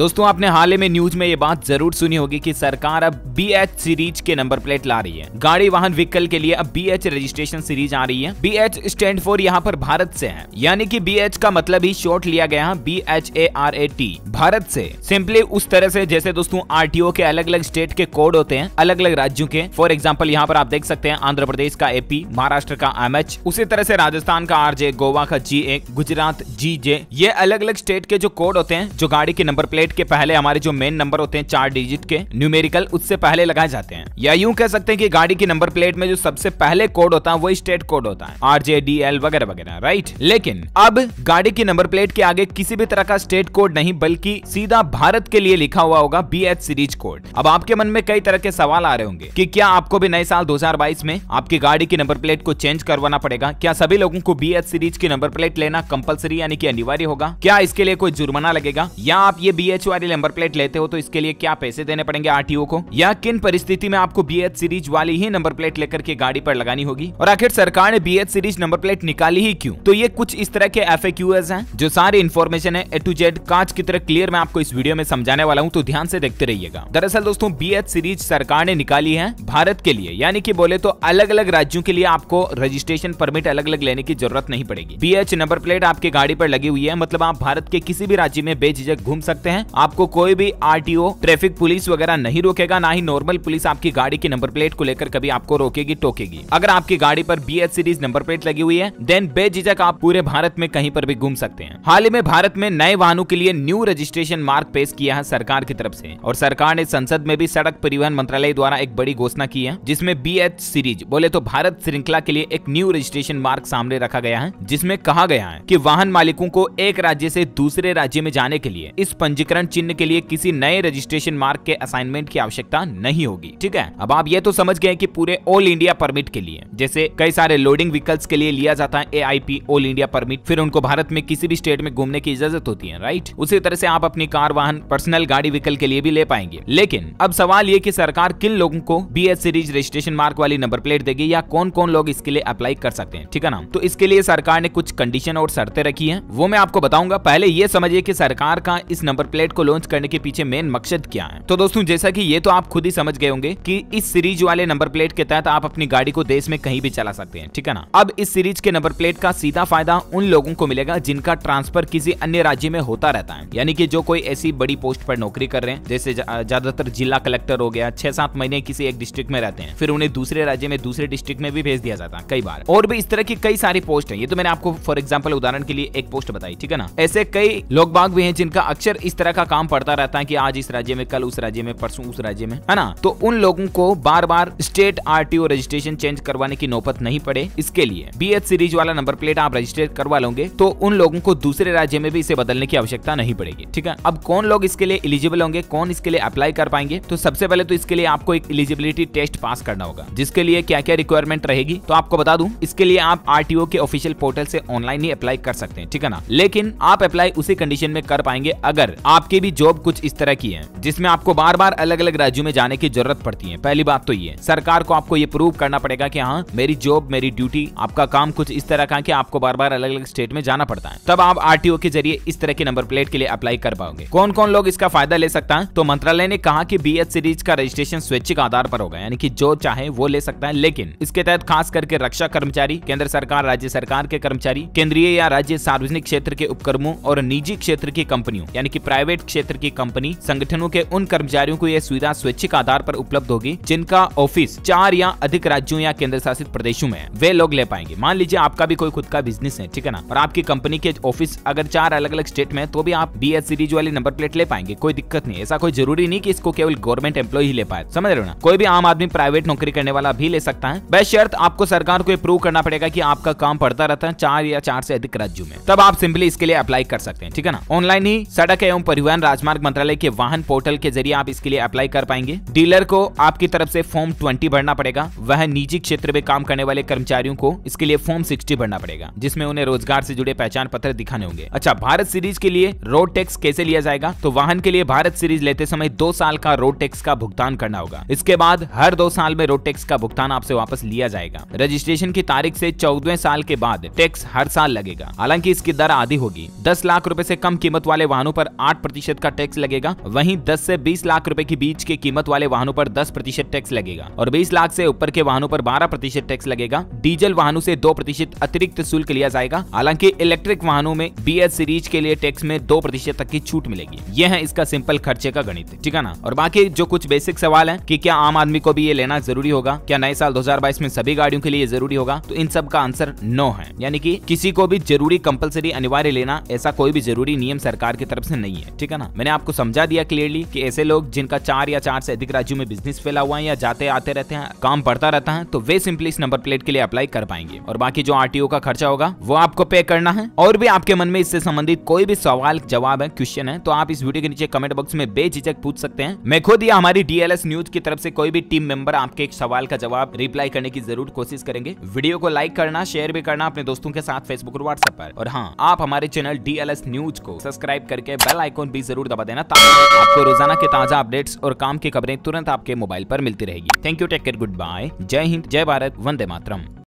दोस्तों, आपने हाल ही में न्यूज़ में ये बात ज़रूर सुनी होगी कि सरकार अब बी एच सीरीज़ के नंबर प्लेट ला रही है। गाड़ी वाहन व्हीकल के लिए अब बी एच रजिस्ट्रेशन सीरीज़ आ रही है। बी एच स्टैंड फॉर यहाँ पर भारत से है। यानी कि बी एच का मतलब ही शॉर्ट लिया गया है B H A R A T Bharat से। सिंपली उस तरह से जैसे दोस्तों आरटीओ के अलग अलग स्टेट के कोड होते हैं अलग अलग राज्यों के। फॉर एग्ज़ाम्पल यहाँ पर आप देख सकते हैं आंध्र प्रदेश का एपी महाराष्ट्र का एम एच उसी तरह से राजस्थान का आर जे गोवा का जी ए गुजरात जी जे ये अलग अलग स्टेट के जो कोड होते हैं, जो गाड़ी के नंबर प्लेट के पहले हमारे जो मेन नंबर होते हैं चार डिजिट के न्यूमेरिकल उससे पहले लगाए जाते हैं। या यूँ कह सकते हैं कि गाड़ी की नंबर प्लेट में जो सबसे पहले कोड होता है, वही स्टेट कोड होता है। आर जे डी एल वगैरह वगैरह राइट लेकिन अब गाड़ी की नंबर प्लेट के आगे किसी भी तरह का स्टेट कोड नहीं, बल्कि सीधा भारत के लिए लिखा हुआ होगा बी एच सीरीज़ कोड अब आपके मन में कई तरह के सवाल आ रहे होंगे कि क्या आपको भी नए साल 2022 में आपकी गाड़ी की नंबर प्लेट को चेंज करवाना पड़ेगा? क्या सभी लोगों को बी एच सीरीज़ की नंबर प्लेट लेना कंपलसरी यानी कि अनिवार्य होगा? क्या इसके लिए कोई जुर्माना लगेगा? या आप ये बी एच वाली नंबर प्लेट लेते हो तो इसके लिए क्या पैसे देने पड़ेंगे आरटीओ को? या किन परिस्थिति में आपको बी एच सीरीज़ वाली ही नंबर प्लेट लेकर के गाड़ी पर लगानी होगी? और आखिर सरकार ने B H series number plate निकाली ही क्यों? तो ये कुछ इस तरह के एफ़ हैं, जो सारी इन्फॉर्मेशन है ए टू जेड कांच की तरह क्लियर मैं आपको इस वीडियो में समझाने वाला हूँ तो ध्यान से देखते रहिएगा। दरअसल दोस्तों बी एच सीरीज़ सरकार ने निकाली है भारत के लिए। यानी कि बोले तो अलग अलग राज्यों के लिए आपको रजिस्ट्रेशन परमिट अलग अलग लेने की ज़रूरत नहीं पड़ेगी। बी एच नंबर प्लेट आपके गाड़ी पर लगी हुई है मतलब आप भारत के किसी भी राज्य में बेझिझक घूम सकते हैं। आपको कोई भी आरटीओ, ट्रैफ़िक पुलिस वगैरह नहीं रोकेगा, ना ही नॉर्मल पुलिस आपकी गाड़ी की नंबर प्लेट को लेकर कभी आपको रोकेगी, टोकेगी। अगर आपकी गाड़ी पर B H series number plate लगी हुई है देन बेझिझक आप पूरे भारत में कहीं पर भी घूम सकते हैं। हाल ही में भारत में नए वाहनों के लिए न्यू रजिस्ट्रेशन मार्क पेश किया है सरकार की तरफ़ से, और सरकार ने संसद में भी सड़क परिवहन मंत्रालय द्वारा एक बड़ी घोषणा की है, जिसमें बी एच सीरीज़ बोले तो भारत श्रृंखला के लिए एक न्यू रजिस्ट्रेशन मार्क सामने रखा गया है, जिसमें कहा गया है कि वाहन मालिकों को एक राज्य से दूसरे राज्य में जाने के लिए इस पंजीकरण चिन्ह के लिए किसी नए रजिस्ट्रेशन मार्क के असाइनमेंट की आवश्यकता नहीं होगी, ठीक है? अब आप ये तो समझ गए की पूरे ऑल इंडिया परमिट के लिए, जैसे कई सारे लोडिंग व्हीकल्स के लिए लिया जाता है एआईपी ऑल इंडिया परमिट फिर उनको भारत में किसी भी स्टेट में घूमने की इजाज़त होती है राइट उसी तरह से आप अपनी कार, वाहन पर्सनल गाड़ी व्हीकल के लिए भी ले पाएँगे। लेकिन अब सवाल ये कि सरकार किन लोगों को B S series registration mark वाली नंबर प्लेट देगी या कौन कौन लोग इसके लिए अप्लाई कर सकते हैं, ठीक है ना? तो इसके लिए सरकार ने कुछ कंडीशन और शर्तें रखी है, वो मैं आपको बताऊँगा। पहले ये समझिए कि सरकार का इस नंबर प्लेट को लॉन्च करने के पीछे मेन मकसद क्या है? तो दोस्तों, जैसा कि ये तो आप खुद ही समझ गए होंगे कि इस सीरीज़ वाले नंबर प्लेट के तहत आप अपनी गाड़ी को देश में कहीं भी चला सकते हैं, ठीक है ना? अब इस सीरीज़ के नंबर प्लेट का सीधा फ़ायदा उन लोगों को मिलेगा जिनका ट्रांसफ़र किसी अन्य राज्य में होता रहता है। यानी कि जो कोई ऐसी बड़ी पोस्ट पर नौकरी कर रहे हैं, जैसे ज़्यादातर जिला कलेक्टर हो गया, छह सात महीने किसी एक डिस्ट्रिक्ट में रहते हैं, फिर उन्हें दूसरे राज्य में दूसरे डिस्ट्रिक्ट में भी भेज दिया जाता है, कई बार। और भी इस तरह की कई सारी पोस्ट है, ये तो मैंने आपको फॉर एग्ज़ाम्पल उदाहरण के लिए एक पोस्ट बताई, ठीक है ना? ऐसे कई लोग बाग भी हैं जिनका अक्सर इस तरह का काम पड़ता रहता है कि आज इस राज्य में, कल उस राज्य में, परसों उस राज्य में, है ना? तो उन लोगों को बार बार स्टेट आरटीओ रजिस्ट्रेशन चेंज करवाने की नौबत नहीं पड़े इसके लिए। बीएच सीरीज़ वाला नंबर प्लेट आप रजिस्टर करवा लोगे तो उन लोगों को दूसरे राज्य में भी इसे बदलने की आवश्यकता नहीं पड़ेगी, ठीक है? अब कौन लोग इसके लिए इलिजिबल होंगे, कौन इसके लिए अप्लाई कर पाएँगे? तो सबसे पहले तो इसके लिए आपको एक इलिजिबिलिटी टेस्ट पास करना होगा, जिसके लिए क्या क्या रिक्वायरमेंट रहेगी तो आपको बता दूँ, इसके लिए आप आरटीओ के ऑफिशियल पोर्टल से ऑनलाइन ही अप्लाई कर सकते हैं, ठीक है ना? लेकिन आप अप्लाई उसी कंडीशन में कर पाएँगे, अगर आपकी भी जॉब कुछ इस तरह की है, जिसमें आपको बार बार अलग अलग राज्यों में जाने की ज़रूरत पड़ती है। पहली बात तो ये, सरकार को आपको ये प्रूव करना पड़ेगा की हाँ मेरी जॉब मेरी ड्यूटी आपका काम कुछ इस तरह का कि आपको बार बार अलग अलग स्टेट में जाना पड़ता है। तब आप आरटीओ के ज़रिए इस तरह की नंबर प्लेट के लिए अप्लाई कर पाओगे। कौन कौन लोग इसका फ़ायदा ले सकता है? तो मंत्रालय ने कहा की बी सीरीज़ का रजिस्ट्रेशन स्वैच्छिक आधार पर होगा, यानी कि जो चाहे वो ले सकता है, लेकिन इसके तहत खास करके रक्षा कर्मचारी, केंद्र सरकार, राज्य सरकार के कर्मचारी, केंद्रीय या राज्य सार्वजनिक क्षेत्र के उपक्रमों और निजी क्षेत्र की कंपनियों, यानी कि प्राइवेट क्षेत्र की कंपनी संगठनों के उन कर्मचारियों को यह सुविधा स्वैच्छिक आधार पर उपलब्ध होगी, जिनका ऑफ़िस चार या अधिक राज्यों या केंद्र शासित प्रदेशों में वे लोग ले पाएँगे। मान लीजिए आपका भी कोई खुद का बिज़नेस है, ठीक है ना? और आपकी कंपनी के ऑफ़िस अगर चार अलग अलग स्टेट में तो भी आप बी एस सीरीज़ वाली नंबर प्लेट ले पाएँगे। कोई दिक्कत नहीं ऐसा कोई ज़रूरी नहीं की इसको केवल गवर्नमेंट एम्प्लॉय ही ले पाए। समझ रहे हो ना? कोई भी आम आदमी प्राइवेट नौकरी करने वाला भी ले सकता है। बस शर्त, आपको सरकार को प्रूव करना पड़ेगा की आपका काम पड़ता रहता है चार या चार से अधिक राज्यों में। तब आप सिंपली इसके लिए अप्लाई कर सकते हैं, ठीक है ना? ऑनलाइन ही सड़क एवं परिवहन राजमार्ग मंत्रालय के वाहन पोर्टल के ज़रिए आप इसके लिए अप्लाई कर पाएँगे। डीलर को आपकी तरफ़ से फॉर्म ट्वेंटी भरना पड़ेगा। वह निजी क्षेत्र में काम करने वाले कर्मचारियों को इसके लिए फॉर्म सिक्सटी भरना पड़ेगा, जिसमें उन्हें रोज़गार से जुड़े पहचान पत्र दिखाने होंगे। अच्छा भारत सीरीज़ के लिए रोड टैक्स कैसे लिया जाएगा? तो वाहन के लिए भारत सीरीज़ लेते समय दो साल का रोड टैक्स का भुगतान करना होगा। इसके बाद हर दो साल में रोड टैक्स का भुगतान आपसे वापस लिया जाएगा। रजिस्ट्रेशन की तारीख से चौदहवें साल के बाद टैक्स हर साल लगेगा। हालाँकि इसकी दर आधी होगी। दस लाख रुपए से कम कीमत वाले वाहनों पर आठ आठ प्रतिशत का टैक्स लगेगा। वहीं दस से बीस लाख रूपए की बीच के कीमत वाले वाहनों पर दस प्रतिशत टैक्स लगेगा और बीस लाख से ऊपर के वाहनों पर बारह प्रतिशत टैक्स लगेगा। डीजल वाहनों से दो प्रतिशत अतिरिक्त शुल्क लिया जाएगा। हालाँकि इलेक्ट्रिक वाहनों में बी एच सीरीज़ के लिए टैक्स में दो प्रतिशत तक की छूट मिलेगी। यह है इसका सिंपल खर्चे का गणित, ठीक है ना? और बाकी जो कुछ बेसिक सवाल है की क्या आम आदमी को भी ये लेना ज़रूरी होगा? क्या नए साल 2022 में सभी गाड़ियों के लिए ज़रूरी होगा? तो इन सब का आंसर नो है। यानी कि किसी को भी ज़रूरी कंपलसरी अनिवार्य लेना ऐसा कोई भी ज़रूरी नियम सरकार की तरफ़ से नहीं है। ठीक है ना? मैंने आपको समझा दिया क्लियरली कि ऐसे लोग जिनका चार या चार से अधिक राज्यों में बिज़नेस फैला हुआ है या जाते आते रहते हैं, काम बढ़ता रहता है तो वे सिंपली इस नंबर प्लेट के लिए अप्लाई कर पाएँगे। और बाकी जो आरटीओ का खर्चा होगा, वो आपको पे करना है। और भी आपके मन में इससे संबंधित कोई भी सवाल, जवाब है क्वेश्चन है तो आप इस वीडियो के नीचे कमेंट बॉक्स में बेझिझक पूछ सकते हैं। मैं खुद या हमारी डीएलएस न्यूज़ की तरफ़ से कोई भी टीम मेंबर आपके एक सवाल का जवाब रिप्लाई करने की ज़रूर कोशिश करेंगे। वीडियो को लाइक करना शेयर भी करना अपने दोस्तों के साथ फेसबुक और व्हाट्सएप पर। और हाँ आप हमारे चैनल डीएलएस न्यूज़ को सब्सक्राइब करके बेल आइकॉन भी ज़रूर दबा देना ताकि आपको रोज़ाना के ताज़ा अपडेट्स और काम की खबरें तुरंत आपके मोबाइल पर मिलती रहेगी। Thank you take care goodbye जय हिंद, जय भारत, वंदे मातरम।